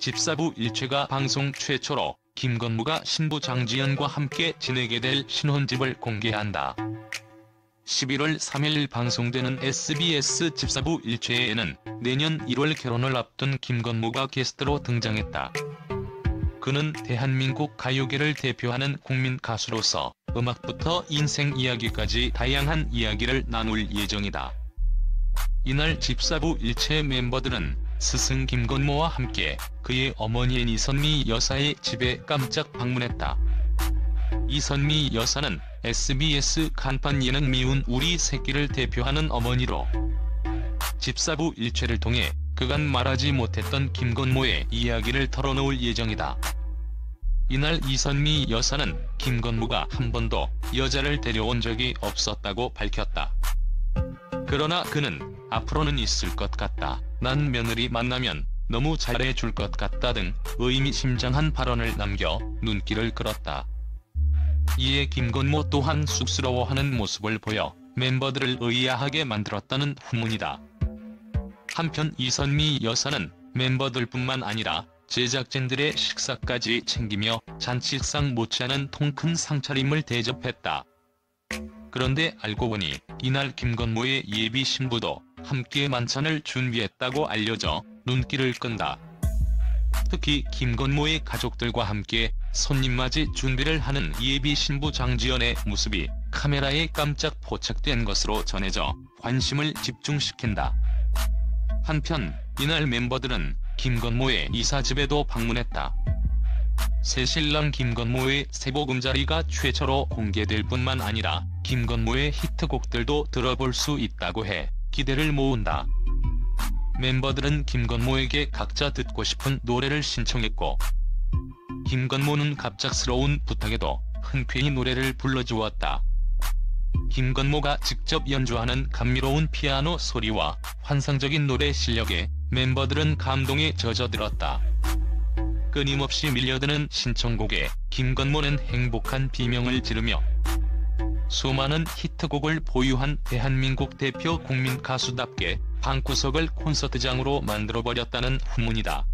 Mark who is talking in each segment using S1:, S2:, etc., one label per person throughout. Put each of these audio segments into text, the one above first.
S1: 집사부 일체가 방송 최초로 김건모가 신부 장지연과 함께 지내게 될 신혼집을 공개한다. 11월 3일 방송되는 SBS 집사부 일체에는 내년 1월 결혼을 앞둔 김건모가 게스트로 등장했다. 그는 대한민국 가요계를 대표하는 국민 가수로서 음악부터 인생 이야기까지 다양한 이야기를 나눌 예정이다. 이날 집사부 일체 멤버들은 스승 김건모와 함께 그의 어머니인 이선미 여사의 집에 깜짝 방문했다. 이선미 여사는 SBS 간판 예능 미운 우리 새끼를 대표하는 어머니로 집사부 일체를 통해 그간 말하지 못했던 김건모의 이야기를 털어놓을 예정이다. 이날 이선미 여사는 김건모가 한 번도 여자를 데려온 적이 없었다고 밝혔다. 그러나 그는 앞으로는 있을 것 같다. 난 며느리 만나면 너무 잘해줄 것 같다 등 의미심장한 발언을 남겨 눈길을 끌었다. 이에 김건모 또한 쑥스러워하는 모습을 보여 멤버들을 의아하게 만들었다는 후문이다. 한편 이선미 여사는 멤버들뿐만 아니라 제작진들의 식사까지 챙기며 잔치상 못지않은 통큰 상차림을 대접했다. 그런데 알고 보니 이날 김건모의 예비 신부도 함께 만찬을 준비했다고 알려져 눈길을 끈다. 특히 김건모의 가족들과 함께 손님맞이 준비를 하는 예비 신부 장지연의 모습이 카메라에 깜짝 포착된 것으로 전해져 관심을 집중시킨다. 한편 이날 멤버들은 김건모의 이사집에도 방문했다. 새신랑 김건모의 새보금자리가 최초로 공개될 뿐만 아니라 김건모의 히트곡들도 들어볼 수 있다고 해 기대를 모은다. 멤버들은 김건모에게 각자 듣고 싶은 노래를 신청했고 김건모는 갑작스러운 부탁에도 흔쾌히 노래를 불러주었다. 김건모가 직접 연주하는 감미로운 피아노 소리와 환상적인 노래 실력에 멤버들은 감동에 젖어들었다. 끊임없이 밀려드는 신청곡에 김건모는 행복한 비명을 지르며 수많은 히트곡을 보유한 대한민국 대표 국민 가수답게 방구석을 콘서트장으로 만들어버렸다는 후문이다.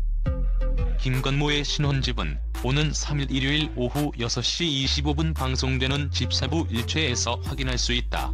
S1: 김건모의 신혼집은 오는 3일 일요일 오후 6시 25분 방송되는 집사부 일체에서 확인할 수 있다.